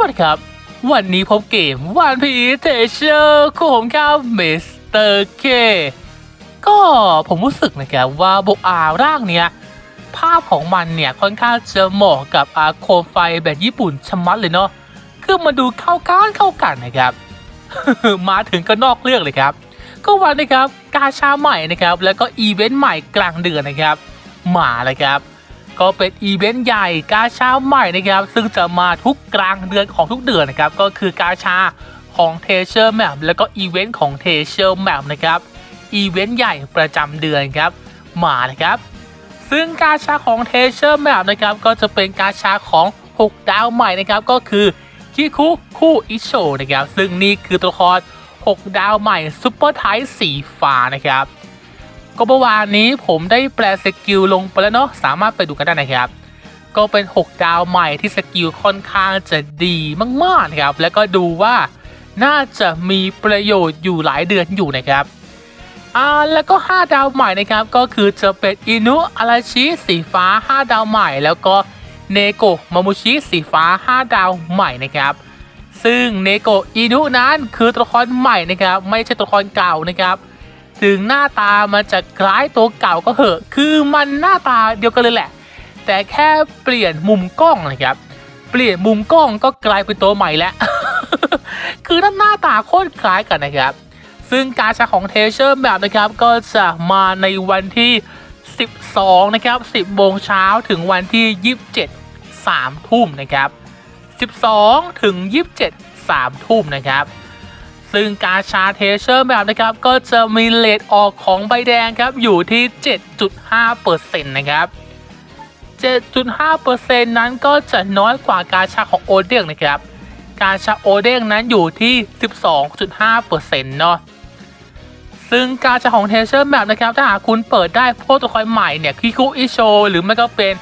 สวัสดีครับ วันนี้พบเกม One Piece Treasure ของผมครับ Mr.K ก็ผมรู้สึกนะครับว่าโบอาร่างเนี้ย ภาพของมันเนี่ยค่อนข้างจะเหมาะกับอาโคมไฟแบบญี่ปุ่นชะมัดเลยเนาะคือมาดูเข้ากันเข้ากันนะครับ มาถึงก็นอกเรื่องเลยครับ ก็วันนะครับกาชาใหม่นะครับ แล้วก็อีเวนต์ใหม่กลางเดือนนะครับ มาเลยครับ ก็เป็นอีเวนต์ใหญ่กาชาใหม่นะครับ ซึ่งจะมาทุกกลางเดือนของทุกเดือนนะครับ ก็คือกาชาของ Treasure Map แล้วก็อีเวนต์ของ Treasure Map นะครับ อีเวนต์ใหญ่ประจำเดือนครับ มาเลยครับ ซึ่งกาชาของ Treasure Map นะครับ ก็จะเป็นกาชาของ 6 ดาวใหม่นะครับ ก็คือคิคุคู่อิโซนะครับ ซึ่งนี่คือตัวละคร6 ดาวใหม่ super type สีฟ้านะครับ ก็เมื่อวานนี้ผมได้แปล skill ลงไปแล้วเนาะสามารถไปดูกันได้นะครับ ก็เป็น 6 ดาวใหม่ที่ skill ค่อนข้างจะดีมากๆนะครับ แล้วก็ดูว่าน่าจะมีประโยชน์อยู่หลายเดือนอยู่นะครับอ่าแล้วก็ 5 ดาวใหม่นะครับก็คือจะเป็นอินุอาราชิสีฟ้า 5 ดาวใหม่ แล้วก็เนโกะมามุชิสีฟ้า 5 ดาวใหม่นะครับ ซึ่งเนโกะอินุนั้นคือตัวละครใหม่นะครับ ไม่ใช่ตัวละครเก่านะครับ ถึงหน้าตามันจะคล้ายตัวเก่าก็เหอะ คือมันหน้าตาเดียวกันเลยแหละ แต่แค่เปลี่ยนมุมกล้องนะครับ เปลี่ยนมุมกล้องก็กลายเป็นตัวใหม่แล้ว คือหน้าตาโคตรคล้ายกันนะครับ ซึ่งการชาของเทเชอร์แบบนะครับก็จะมาในวันที่ 12 นะครับ 10โมงเช้าถึงวันที่ 27 3 ทุ่มนะครับ 12 ถึง 27 3 ทุ่มนะครับ ซึ่งกาชา Treasure Map นะครับก็จะมี rate ออกของใบแดงครับอยู่ที่ 7.5%นะครับ 7.5%นั้นก็จะน้อยกว่ากาชาของโอเด้งนะครับ กาชาโอเด้งนั้นอยู่ที่ 12.5%เนาะซึ่งกาชาของ Treasure Map นะครับถ้าหากคุณเปิดได้พวกตัวละครใหม่เนี่ยคิคุอิโชหรือไม่ก็เป็น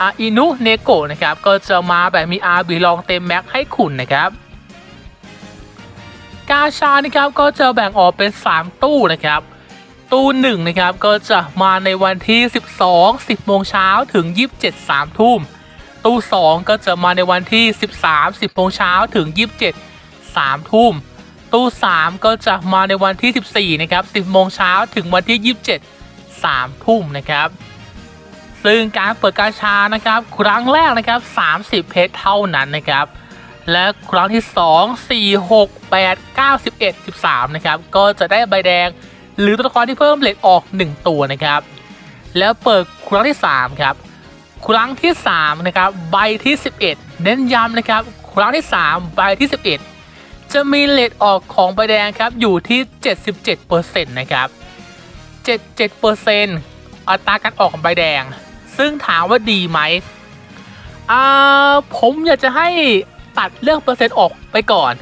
อ่าอินุเนโกะนะครับก็จะมาแบบมีอาบีลองเต็ม max ให้คุณนะครับ กาชานะครับก็จะแบ่งออกเป็น 3 ตู้นะครับ ตู้1นะครับก็จะมาในวันที่ 12 10โมงเช้าถึง 27 3 ทุ่ม ตู้ 2 ก็จะมาในวันที่ 13 10โมงเช้าถึง 27 3 ทุ่ม ตู้ 3 ก็จะมาในวันที่ 14นะครับ10โมงเช้าถึงวันที่ 27 3 ทุ่มนะครับซึ่งการเปิดกาชานะครับ ครั้งแรกนะครับ 30 เพชรเท่านั้นนะครับ และครั้งที่ 2 4 6 8 9 11 13 นะครับ ก็จะได้ใบแดงหรือตัวละครที่เพิ่มเลทออก 1 ตัวนะครับ แล้วเปิดครั้งที่ 3 ครับ ครั้งที่ 3 นะครับ ใบที่ 11 เน้นย้ำนะครับ ครั้งที่ 3 ใบที่ 11 จะมีเลทออกของใบแดงครับ อยู่ที่ 77%นะครับ 77%อัตราการออกของใบแดง ซึ่งถามว่าดีไหมอ่าผมอยากจะให้ ตัดเรื่องเปอร์เซ็นต์ออกไปก่อน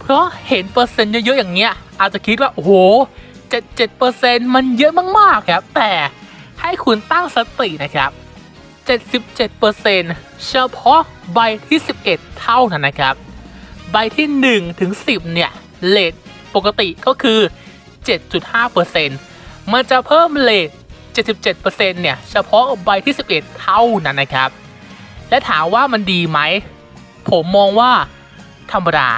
เพราะเห็นเปอร์เซ็นต์เยอะๆอย่างเงี้ย อาจจะคิดว่าโอ้โห77%มันเยอะมากๆครับ แต่ให้คุณตั้งสตินะครับ77%เซ็นต์เฉพาะใบที่11เท่านั้นนะครับ ใบที่1ถึง10เนี่ยเลทปกติก็คือ7.5%มันจะเพิ่มเลท77%เนี่ย เฉพาะใบที่ 11 เท่านั้นนะครับ และถามว่ามันดีไหม ผมมองว่าธรรมดา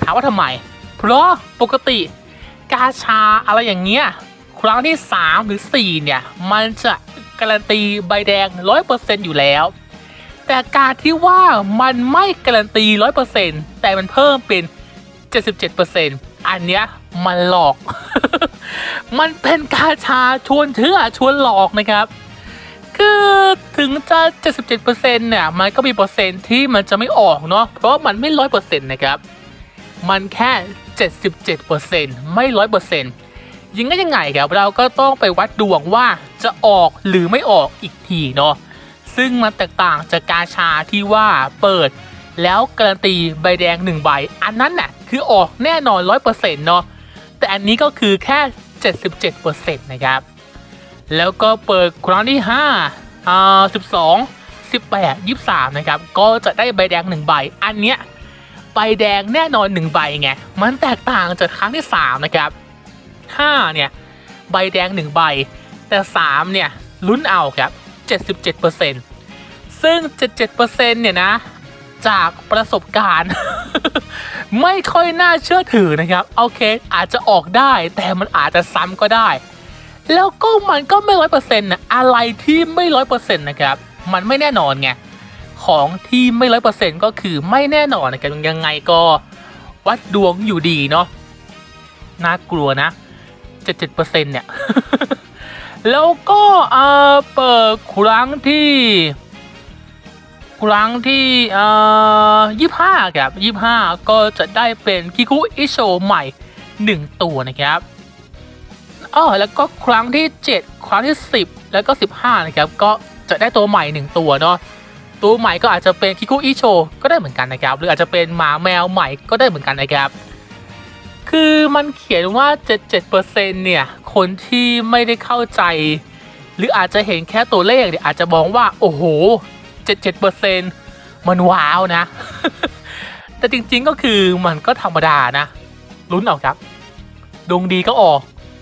ถามว่าทำไม เพราะปกติกาชาอะไรอย่างเงี้ย ครั้งที่ 3 หรือ 4 เนี่ย มันจะการันตีใบแดง 100%อยู่แล้ว แต่การที่ว่ามันไม่การันตี 100%แต่มันเพิ่มเป็น 77%อันเนี้ยมันหลอก มันเป็นกาชาชวนเชื่อชวนหลอกนะครับ คือถึงจะ 77%เนี่ย มันก็มีเปอร์เซ็นต์ที่มันจะไม่ออกเนาะ เพราะมันไม่100%นะครับ มันแค่ 77%ไม่100%ยังไงยังไงครับ เราก็ต้องไปวัดดวงว่าจะออกหรือไม่ออกอีกทีเนาะ ซึ่งมันแตกต่างจากกาชาที่ว่าเปิด แล้วการันตีใบแดง1ใบ อันนั้นน่ะคือออกแน่นอน 100%เนาะ แต่อันนี้ก็คือแค่ 77%นะครับ แล้วก็เปิดครั้งที่5อ่า12 18 23นะครับก็จะได้ใบแดง1ใบอันเนี้ยใบแดงแน่นอน1ใบไงมันแตกต่างจากครั้งที่3นะครับ5เนี่ยใบแดง1ใบแต่3เนี่ยลุ้นเอาครับ77%ซึ่ง 77%เนี่ยนะจากประสบการณ์ ไม่ค่อยน่าเชื่อถือนะครับ โอเค อาจจะออกได้แต่มันอาจจะซ้ำก็ได้ แล้วก็มันก็ไม่ร้อยเปอร์เซ็นต์นะอะไรที่ไม่ร้อยเปอร์เซ็นต์นะครับ มันไม่แน่นอนไงของที่ไม่ร้อยเปอร์เซ็นต์ก็คือไม่แน่นอนนะครับยังไงก็วัดดวงอยู่ดีเนาะน่ากลัวนะเจ็ดเจ็ดเปอร์เซ็นต์เนี่ย แล้วก็เออเปิดครั้งที่ครั้งที่เอ่อยี่ห้าครับยี่ห้าก็จะได้เป็นคิคุอิโชใหม่หนึ่งตัวนะครับ อ๋อแล้วก็ครั้งที่ 7 ครั้งที่ 10 แล้วก็ 15 นะครับ ก็จะได้ตัวใหม่ 1 ตัวเนาะตัวใหม่ก็อาจจะเป็นคิคุอิโชก็ได้เหมือนกันนะครับ หรืออาจจะเป็นหมาแมวใหม่ก็ได้เหมือนกันนะครับ คือมันเขียนว่า 77%เนี่ย คนที่ไม่ได้เข้าใจ หรืออาจจะเห็นแค่ตัวเลขเนี่ยอาจจะมองว่า โอ้โห 77%มันว้าวนะ แต่จริงๆก็คือมันก็ธรรมดานะลุ้นเอาครับดวงดีก็ออก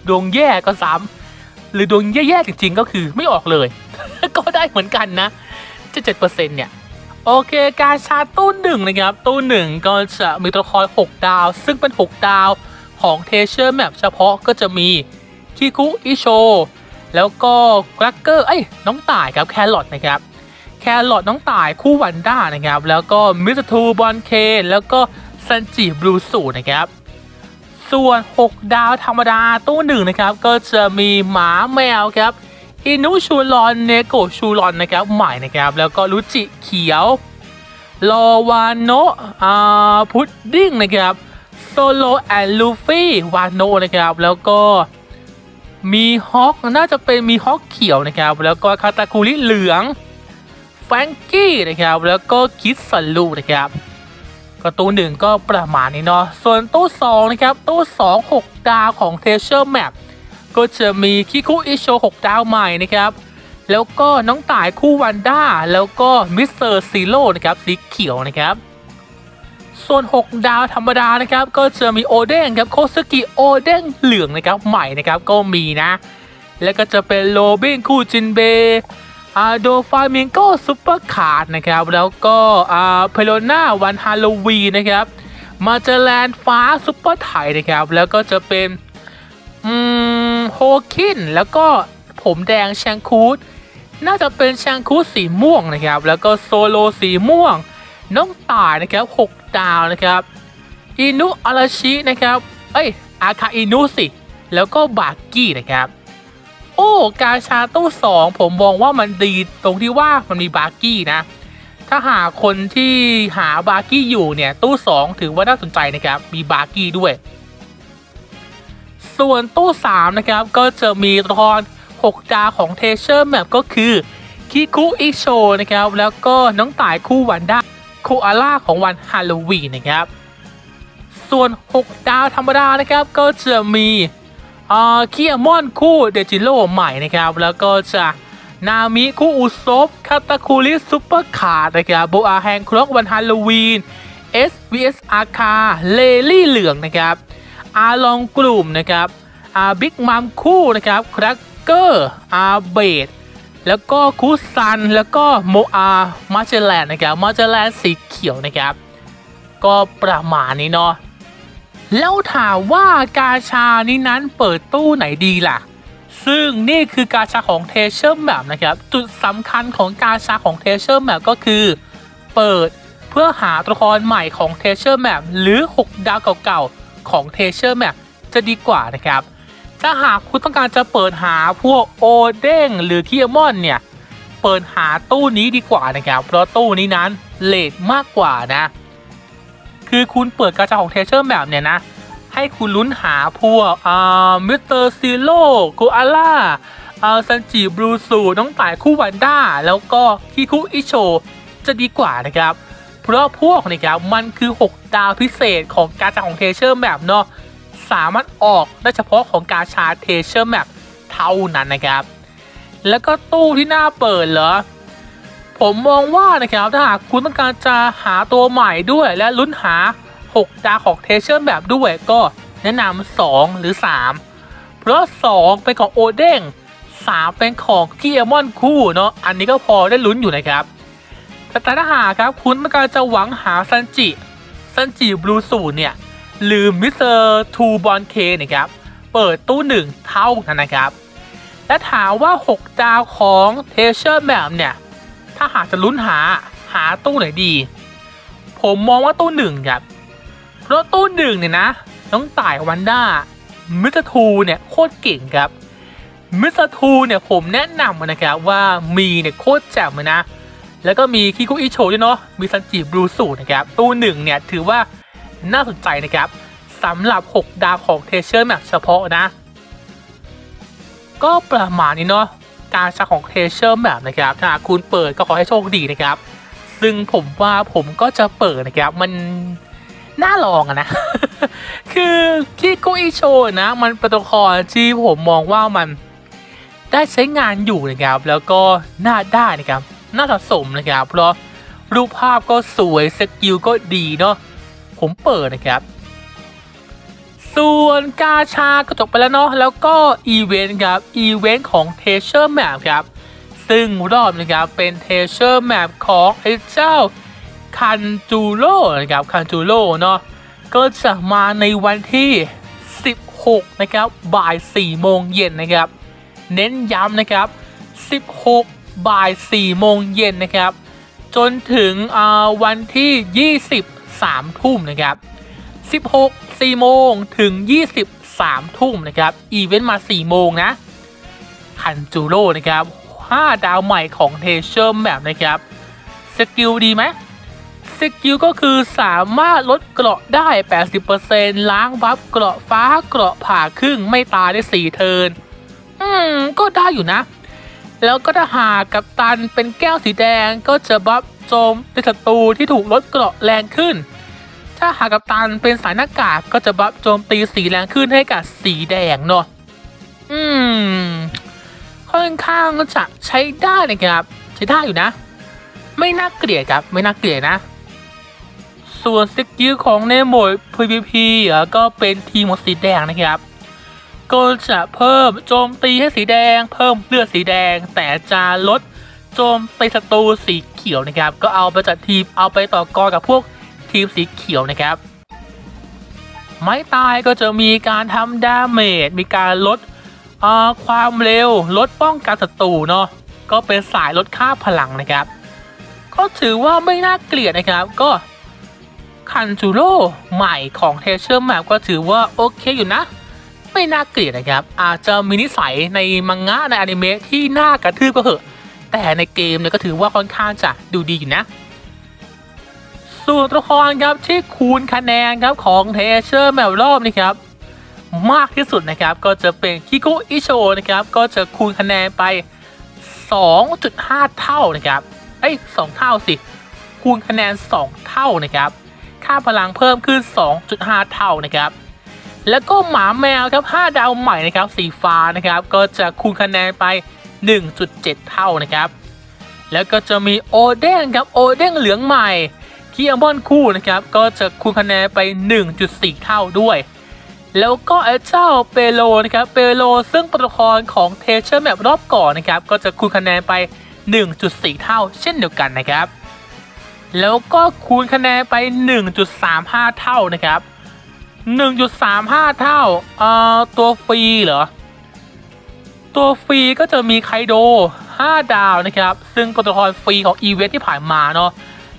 ดวงแย่ก็ซ้ำหรือดวงแย่ๆจริงๆก็คือไม่ออกเลย ก็ได้เหมือนกันนะ77%เนี่ย โอเคกาชาตู้หนึ่งนะครับ ตู้หนึ่งก็จะมีตัวละคร6 ดาว ซึ่งเป็น 6 ดาวของ Treasure Map เฉพาะก็จะมีคิคุอิโชแล้วก็แครกเกอร์เอ้ยน้องต่ายครับแครอทนะครับแครอทน้องต่ายคู่วันด้านะครับ แล้วก็มิสเตอร์ทูบอนเคลย์แล้วก็ซันจิบลูสูนะครับ ส่วน 6 ดาวธรรมดาตู้หนึ่งนะครับ ก็จะมีหมาแมวครับอินุชูรอนเนโกชูรอนนะครับใหม่นะครับ แล้วก็รุจิเขียวลอวานโนะอ่าพุดดิ้งนะครับโซโลแอนลูฟี่วานโนะนะครับ แล้วก็มีฮอกน่าจะเป็นมีฮอกเขียวนะครับ แล้วก็คาตาคุริเหลืองแฟรงกี้นะครับ แล้วก็คิดสันลูนะครับ ก็ตู้หนึ่งก็ประมาณนี้เนาะส่วนตู้สองนะครับตู้สองหกดาวของ Treasure Map ก็จะมีคิคุอิโช6ดาวใหม่นะครับแล้วก็น้องต่ายคู่วันด้าแล้วก็มิสเตอร์ซีโร่นะครับสีเขียวนะครับ ส่วน 6 ดาวธรรมดานะครับ ก็จะมีโอเด้งครับโคสึกิโอเด้งเหลืองนะครับใหม่นะครับก็มีนะ แล้วก็จะเป็นโรบินคู่จินเบ โดฟามิงโก super class นะครับ แล้วก็อ่าเพโรน่าวันฮาโลวีนนะครับ มาเจลแลนฟ้า super type นะครับ แล้วก็จะเป็นอืมโฮคิน แล้วก็ผมแดงแชงคูสน่าจะเป็นแชงคูสสีม่วงนะครับ แล้วก็โซโลสีม่วง น้องต่ายนะครับ 6 ดาวนะครับ อินุอาราชินะครับ เอ้ยอาคาอินุสิ แล้วก็บากี้นะครับ โอ้กาชาตู้2ผมมองว่ามันดีตรงที่ว่ามันมีบาร์กี้นะ ถ้าหาคนที่หาบาร์กี้อยู่เนี่ย ตู้2ถือว่าน่าสนใจนะครับมีบาร์กี้ด้วย ส่วนตู้3นะครับก็จะมีตัวละคร6ดาวของ Treasure Map ก็คือคิคุอิโชนะครับแล้วก็น้องต่ายคู่วันด้าโคอาล่าของวันฮาโลวีนนะครับ ส่วน 6 ดาวธรรมดานะครับก็จะมี คินเอมอนคู่เดนจิโร่ใหม่นะครับ แล้วก็จะนามิคู่อุซบคาตาคูริซูเปอร์คาร์ดนะครับโบอาแฮงครกวันฮาโลวีน SVS อาคาเลลี่เหลืองนะครับอาลองกลุ่มนะครับอาบิ๊กมัมคู่นะครับครักเกอร์อาเบดแล้วก็คูซัน แล้วก็โมอามาเจแลนนะครับมาเจแลนสีเขียวนะครับ ก็ประมาณนี้เนาะ แล้วถามว่ากาชานี้นั้นเปิดตู้ไหนดีล่ะ ซึ่งนี่คือกาชาของ Treasure Map นะครับ จุดสำคัญของกาชาของ Treasure Map ก็คือ เปิดเพื่อหาตัวละครใหม่ของ Treasure Map หรือ 6 ดาวเก่าๆของ Treasure Map จะดีกว่านะครับ ถ้าหากคุณต้องการจะเปิดหาพวกโอเด้งหรือคินเอมอนเนี่ย เปิดหาตู้นี้ดีกว่านะครับ เพราะตู้นี้นั้น rate มากกว่านะ คือคุณเปิดกาชาของ Treasure Map เนี่ยนะ ให้คุณลุ้นหาพวกอ่ามิสเตอร์ซีโร่โคอาล่าอ่าซันจิบลูสูน้องต่ายคู่วันด้า แล้วก็คิคุอิโชจะดีกว่านะครับ เพราะพวกนะครับมันคือ 6 ดาวพิเศษของกาชาของ Treasure Map เนาะสามารถออกได้เฉพาะของกาชา Treasure Map เท่านั้นนะครับ แล้วก็ตู้ที่น่าเปิดเหรอ ผมมองว่านะครับถ้าหากคุณต้องการจะหาตัวใหม่ด้วยและลุ้นหา 6 ดาวของ Treasure Map ด้วยก็แนะนำ2หรือ 3 เพราะ 2 เป็นของโอเด้ง3 เป็นของคินเอมอนคู่เนาะอันนี้ก็พอได้ลุ้นอยู่นะครับ แต่ถ้าหากครับคุณต้องการจะหวังหาซันจิซันจิบลูสูเนี่ยหรือมิสเตอร์ทูบอนเคลย์นะครับเปิดตู้หนึ่งเท่านั้นนะครับ และถามว่า 6 ดาวของ Treasure Map เนี่ย ถ้าหากจะลุ้นหาหาตู้ไหนดี ผมมองว่าตู้หนึ่งครับ เพราะตู้หนึ่งเนี่ยนะ น้องต่ายวันด้ามิสเตอร์ทูเนี่ยโคตรเก่งครับมิสเตอร์ทูเนี่ยผมแนะนำนะครับว่ามีเนี่ยโคตรแจ่มเลยนะ แล้วก็มีคิคุอิโชด้วยเนาะมีซันจิบลูสูนะครับ ตู้หนึ่งเนี่ยถือว่าน่าสนใจนะครับสำหรับ 6 ดาวของ Treasure Map เฉพาะนะ ก็ประมาณนี้เนาะ กาชาของ Treasure Map นะครับถ้าคุณเปิดก็ขอให้โชคดีนะครับ ซึ่งผมว่าผมก็จะเปิดนะครับ มันน่าลองอะนะ คือคิคุอิโชนะ มันเป็นตัวละครที่ผมมองว่ามันได้ใช้งานอยู่นะครับ แล้วก็น่าได้นะครับ น่าสะสมนะครับ เพราะรูปภาพก็สวย สกิลก็ดีเนาะผมเปิดนะครับ ส่วนกาชาก็จบไปแล้วเนาะแล้วก็อีเวนต์ครับอีเวนต์ของ Treasure Map ครับซึ่งรอบนะครับเป็น Treasure Map ของไอ้เจ้าคันจูโร่นะครับคันจูโร่เนาะก็จะมาในวันที่ 16 นะครับ บ่าย 4 โมงเย็นนะครับ เน้นย้ำนะครับ 16 บ่าย 4 โมงเย็นนะครับ จนถึงวันที่ 20 3 ทุ่มนะครับ 16 4โมงถึง 23 ทุ่มนะครับ อีเวนต์มา 4 โมงนะ คันจูโร่นะครับ 5 ดาวใหม่ของ Treasure Map นะครับ สกิลดีไหมสกิลก็คือสามารถลดเกราะได้ 80%ล้าง buff เกราะฟ้าเกราะผ่าครึ่งไม่ตายได้ 4 turn อืม ก็ได้อยู่นะ แล้วก็ถ้าหากกัปตันเป็นแก้วสีแดงก็จะ buff โจมในศัตรูที่ถูกลดเกราะแรงขึ้น ถ้าหากกัปตันเป็นสายหน้ากากก็จะ buff โจมตีสีแรงขึ้นให้กับสีแดงเนาะ อืม ค่อนข้างจะใช้ได้นะครับ ใช้ได้อยู่นะ ไม่น่าเกลียดครับ ไม่น่าเกลียดนะ ส่วนสกิลของในโหมด PVP ก็เป็นทีมสีแดงนะครับ ก็จะเพิ่มโจมตีให้สีแดง เพิ่มเลือดสีแดง แต่จะลดโจมตีศัตรูสีเขียวนะครับ ก็เอาไปจัดทีมเอาไปต่อกรกับพวก ทีมสีเขียวนะครับ ไม้ตายก็จะมีการทำ damage มีการลดความเร็วลดป้องกันศัตรูเนาะก็เป็นสายลดค่าพลังนะครับ ก็ถือว่าไม่น่าเกลียดนะครับก็คันจูโร่ใหม่ของ Treasure Map ก็ถือว่าโอเคอยู่นะ ไม่น่าเกลียดนะครับ อาจจะมีนิสัยในมังงะในอนิเมะที่น่ากระทืบก็เหอะ แต่ในเกมเนี่ยก็ถือว่าค่อนข้างจะดูดีอยู่นะ ส่วนตัวละครครับที่คูณคะแนนครับของ Treasure Map รอบนี้ครับมากที่สุดนะครับก็จะเป็นคิคุอิโซนะครับก็จะคูณคะแนนไป 2.5 เท่านะครับเอ้ย2เท่าสิ คูณคะแนน 2 เท่านะครับ ค่าพลังเพิ่มขึ้น 2.5 เท่านะครับ แล้วก็หมาแมวครับ 5 ดาวใหม่นะครับสีฟ้านะครับก็จะคูณคะแนนไป 1.7 เท่านะครับ แล้วก็จะมีโอเด้งครับโอเด้งเหลืองใหม่ คินเอมอนคู่นะครับ ก็จะคูณคะแนนไป 1.4 เท่าด้วย แล้วก็ไอ้เจ้าเปโลนะครับ เปโลซึ่งเป็นตัวละครของ Treasure Map รอบก่อนนะครับ ก็จะคูณคะแนนไป 1.4 เท่า เช่นเดียวกันนะครับ แล้วก็คูณคะแนนไป 1.35 เท่านะครับ 1.35 เท่าเอ่อตัวฟรีเหรอ ตัวฟรีก็จะมีไคโด 5 ดาวนะครับ ซึ่งเป็นตัวละครฟรีของอีเวนท์ที่ผ่านมาเนาะ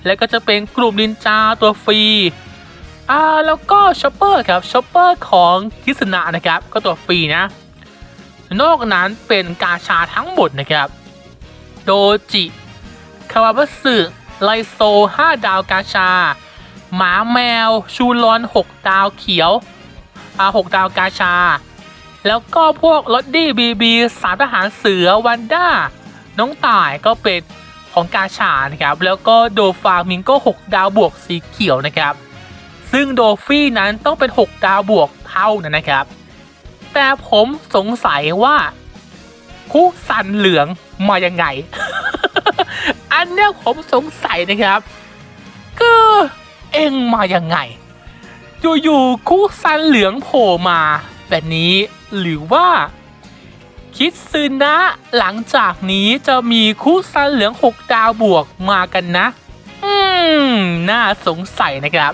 แล้วก็จะเป็นกลุ่มนินจาตัวฟรีอ่าแล้วก็ช็อปเปอร์ครับช็อปเปอร์ของคิสนะนะครับก็ตัวฟรีนะ นอกนั้นเป็นกาชาทั้งหมดนะครับโดจิคาวาบัสึไลโซ 5 ดาวกาชา หมาแมว ชูรอน 6 ดาวเขียวอ่า6ดาวกาชา แล้วก็พวกลอดดี้บีบีสามทหารเสือวันด้า น้องต่ายก็เป็น ของกาชานะครับ แล้วก็โดฟามิงโก6ดาวบวกสีเขียวนะครับ ซึ่งโดฟี่นั้นต้องเป็น 6 ดาวบวกเท่านั้นนะครับ แต่ผมสงสัยว่าคุสันเหลืองมายังไง อันเนี้ยผมสงสัยนะครับก็เอ็งมายังไง อยู่ๆคุซันเหลืองโผล่มาแบบนี้หรือว่า คิดซึนะหลังจากนี้จะมีคุซันเหลือง 6 ดาวบวกมากันนะมน่าสงสัยนะครับ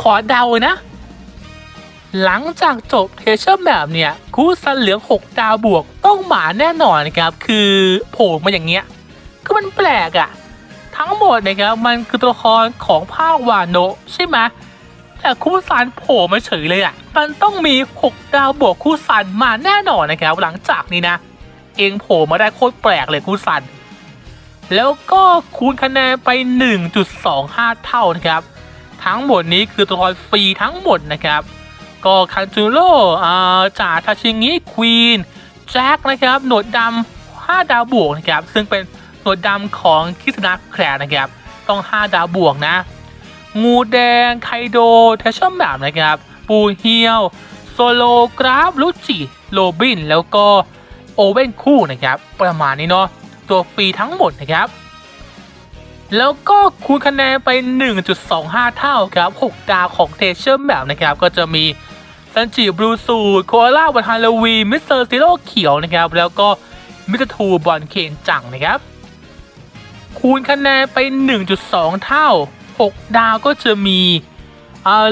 ขอเดานะ หลังจากจบ Treasure Map เนี่ย คุซันเหลือง 6 ดาวบวกต้องมาแน่นอนนะครับ คือโผล่มาอย่างเงี้ยคือมันแปลกอะทั้งหมดนะครับมันคือตัวละครของภาควาโนใช่ไหม แต่คุซันโผล่มาเฉยเลยอะมันต้องมี 6 ดาวบวกคุซันมาแน่นอนนะครับ หลังจากนี้นะ เองโผล่มาได้โคตรแปลกเลยคุซัน แล้วก็คูณคะแนนไป 1.25 เท่านะครับ ทั้งหมดนี้คือตัวละครฟรีทั้งหมดนะครับ ก็คันจูโร่จ่าทาชิงิควีนแจ็คนะครับ หนวดดำ5ดาวบวกนะครับ ซึ่งเป็นหนวดดำของ Kizuna Clash นะครับ ต้อง 5 ดาวบวกนะ งูแดง ไคโด Treasure Map นะครับ ปูเฮียว โซโลกราฟลุจิ โรบิน แล้วก็โอเว่นคู่นะครับ ประมาณนี้เนาะ ตัวฟรีทั้งหมดนะครับ แล้วก็คูณคะแนนไป 1.25 เท่าครับ 6 ดาวของเทเชอร์แบบนะครับ ก็จะมีซันจิบลูสูดโคอาล่าวันฮาโลวีมิสเตอร์ซิโร่เขียวนะครับ แล้วก็มิสเตอร์ทูบอลเคนจังนะครับ คูณคะแนนไป 1.2 เท่า 6 ดาวก็จะมี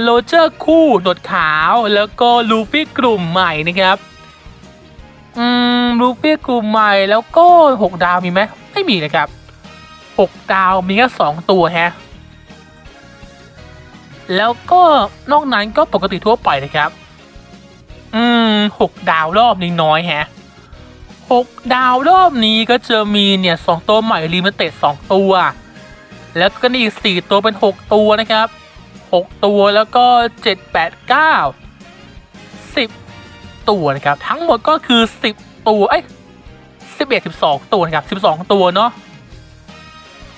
โรเจอร์คู่หนวดขาวแล้วก็ลูฟี่กลุ่มใหม่นะครับ อืมลูฟี่กลุ่มใหม่แล้วก็ 6 ดาวมีไหมไม่มีนะครับ 6 ดาวมีแค่2ตัวแฮะแล้วก็นอกนั้นก็ปกติทั่วไปนะครับ อืม6ดาวรอบนี้น้อยแฮะ6ดาวรอบนี้ก็จะมีเนี่ย2ตัวใหม่ลิมิเต็ด2ตัว แล้วก็นี่อีก4ตัวเป็น 6 ตัวนะครับ 6 ตัวแล้วก็ 7 8 9 10 ตัวนะครับ ทั้งหมดก็คือ 10 ตัวเอ้ย11 12 ตัวนะครับ 12 ตัวเนาะ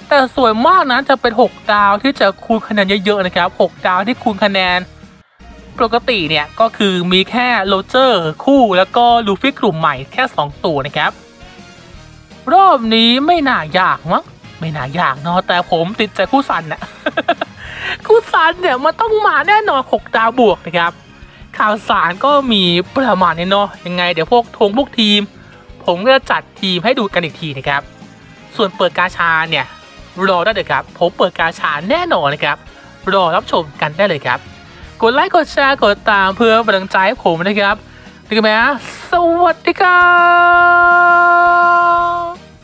แต่สวยมากนะจะเป็น 6 ดาวที่จะคูณคะแนนเยอะๆนะครับ 6 ดาวที่คูณคะแนน ปกติเนี่ยก็คือมีแค่โรเจอร์คู่แล้วก็ลูฟี่กลุ่มใหม่แค่ 2 ตัวนะครับ รอบนี้ไม่น่ายากมั้ง ไม่น่ายากเนาะแต่ผมติดใจคู่ซันนะคู่ซันเนี่ยมันต้องมาแน่นอน 6 ดาวบวกนะครับ ข่าวสารก็มีประมาณนี้เนาะยังไงเดี๋ยวพวกทงพวกทีม ผมก็จะจัดทีมให้ดูกันอีกทีนะครับ ส่วนเปิดกาชาเนี่ยรอได้เลยครับ ผมเปิดกาชาแน่นอนนะครับ รอรับชมกันได้เลยครับ กดไลค์กดแชร์กดตามเพื่อเป็นกำลังใจให้ผมนะครับดีกันไหมสวัสดีครับ